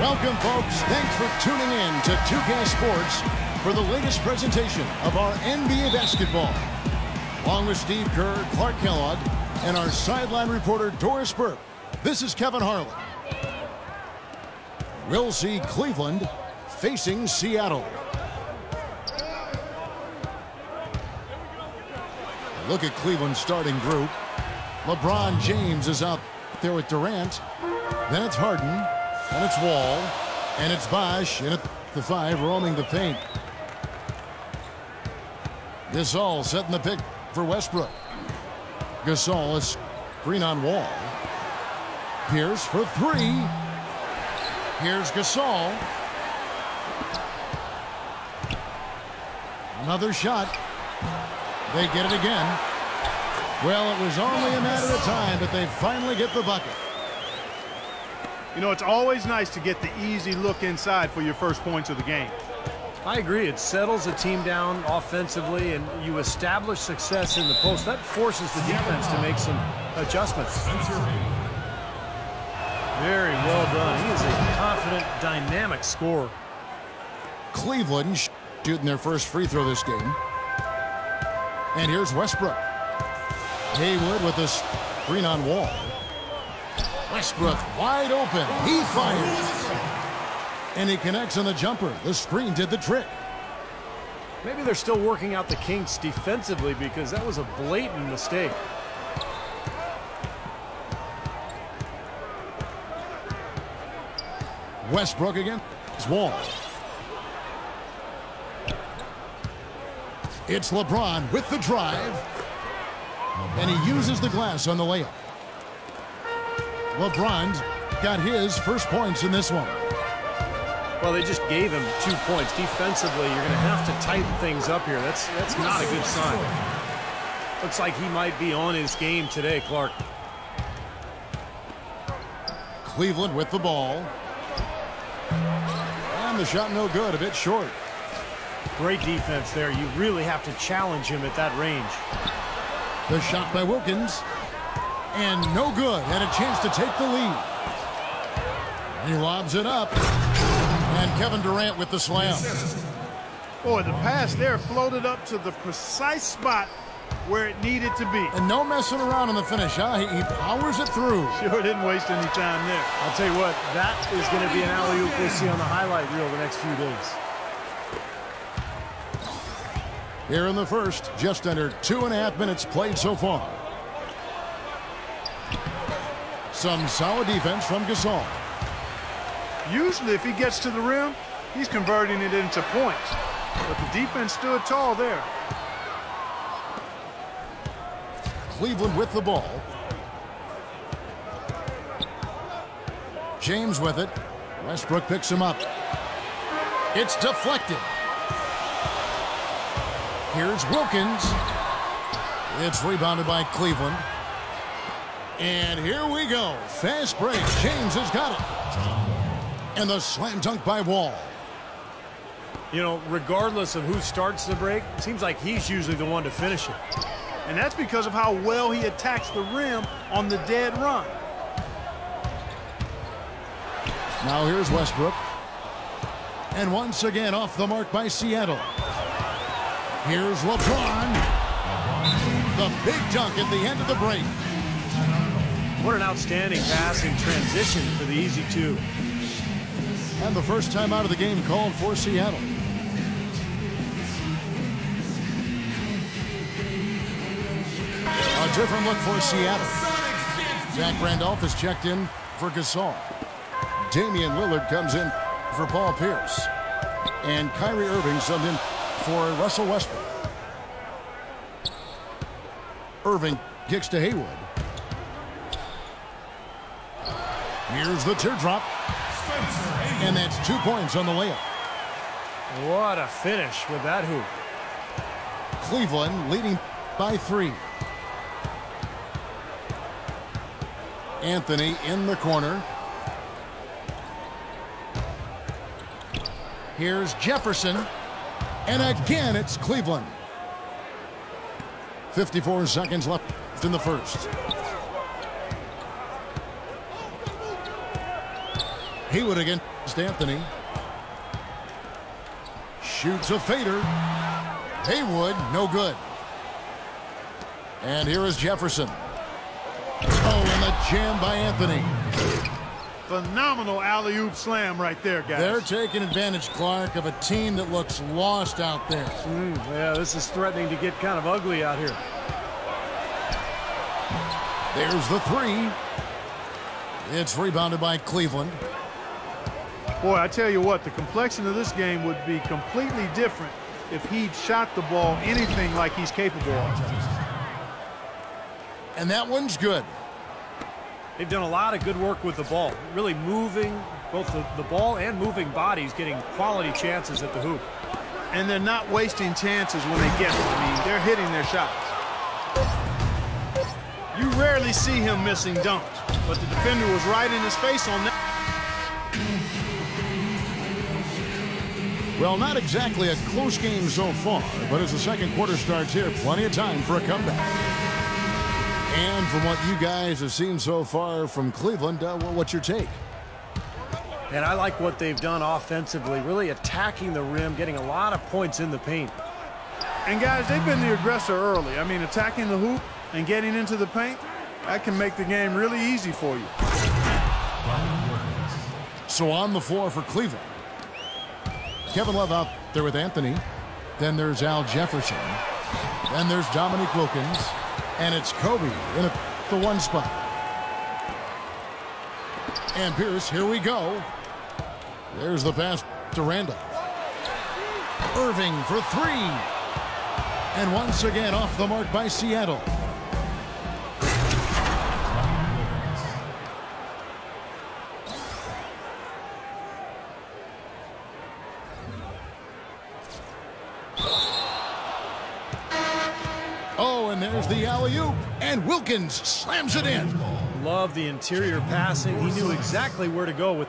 Welcome, folks. Thanks for tuning in to 2K Sports for the latest presentation of our NBA basketball. Along with Steve Kerr, Clark Kellogg, and our sideline reporter, Doris Burke, this is Kevin Harlan. We'll see Cleveland facing Seattle. Look at Cleveland's starting group. LeBron James is out there with Durant. Then it's Harden. And it's Wall. And it's Bosh. And the five, roaming the paint. Gasol setting the pick for Westbrook. Gasol is green on Wall. Pierce for three. Here's Gasol. Another shot. They get it again. Well, it was only a matter of time, but they finally get the bucket. You know, it's always nice to get the easy look inside for your first points of the game. I agree. It settles a team down offensively, and you establish success in the post. That forces the defense to make some adjustments. Very well done. He is a confident, dynamic scorer. Cleveland shooting their first free throw this game. And here's Westbrook. Haywood with this green on wall. Westbrook wide open. He fires. And he connects on the jumper. The screen did the trick. Maybe they're still working out the kinks defensively because that was a blatant mistake. Westbrook against Wall. It's LeBron with the drive. And he uses the glass on the layup. LeBron's got his first points in this one. Well, they just gave him two points. Defensively, you're going to have to tighten things up here. That's, that's not a good sign. Looks like he might be on his game today, Clark. Cleveland with the ball. And the shot no good, a bit short. Great defense there. You really have to challenge him at that range. The shot by Wilkins. And no good. Had a chance to take the lead. He lobs it up. And Kevin Durant with the slam. Boy, the pass there floated up to the precise spot where it needed to be. And no messing around in the finish, huh? He, he powers it through. Sure didn't waste any time there. I'll tell you what, that is going to be an alley-oop we'll see on the highlight reel the next few days. Here in the first, just under two and a half minutes played so far. Some solid defense from Gasol. Usually if he gets to the rim, he's converting it into points. But the defense stood tall there. Cleveland with the ball. James with it. Westbrook picks him up. It's deflected. Here's Wilkins. It's rebounded by Cleveland. And here we go. Fast break. James has got it. And the slam dunk by Wall. You know, regardless of who starts the break, it seems like he's usually the one to finish it. And that's because of how well he attacks the rim on the dead run. Now here's Westbrook. And once again off the mark by Seattle. Here's LeBron. The big dunk at the end of the break. What an outstanding pass in transition for the easy two. And the first time out of the game called for Seattle. A different look for Seattle. Zach Randolph is checked in for Gasol. Damian Lillard comes in for Paul Pierce. And Kyrie Irving subbed in for Russell Westbrook. Irving kicks to Haywood. Here's the teardrop. And that's two points on the layup. What a finish with that hoop. Cleveland leading by three. Anthony in the corner. Here's Jefferson. And again, it's Cleveland. 54 seconds left in the first. Haywood against Anthony. Shoots a fader. Haywood, no good. And here is Jefferson. Oh, and the jam by Anthony. Phenomenal alley-oop slam right there, guys. They're taking advantage, Clark, of a team that looks lost out there. Mm, yeah, this is threatening to get kind of ugly out here. There's the three. It's rebounded by Cleveland. Boy, I tell you what, the complexion of this game would be completely different if he'd shot the ball anything like he's capable of. And that one's good. They've done a lot of good work with the ball, really moving both the, the ball and moving bodies, getting quality chances at the hoop. And they're not wasting chances when they get them. I mean, they're hitting their shots. You rarely see him missing dunks, but the defender was right in his face on that. Well, not exactly a close game so far, but as the second quarter starts here, plenty of time for a comeback. And from what you guys have seen so far from Cleveland, uh, what's your take? And I like what they've done offensively, really attacking the rim, getting a lot of points in the paint. And guys, they've been the aggressor early. I mean, attacking the hoop and getting into the paint, that can make the game really easy for you. So on the floor for Cleveland. Kevin Love out there with Anthony. Then there's Al Jefferson. Then there's Dominique Wilkins. And it's Kobe in a, the one spot. And Pierce, here we go. There's the pass to Randolph. Irving for three. And once again off the mark by Seattle. There's the alley-oop. And Wilkins slams it in. Love the interior passing. He knew exactly where to go with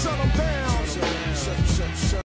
Shut them down.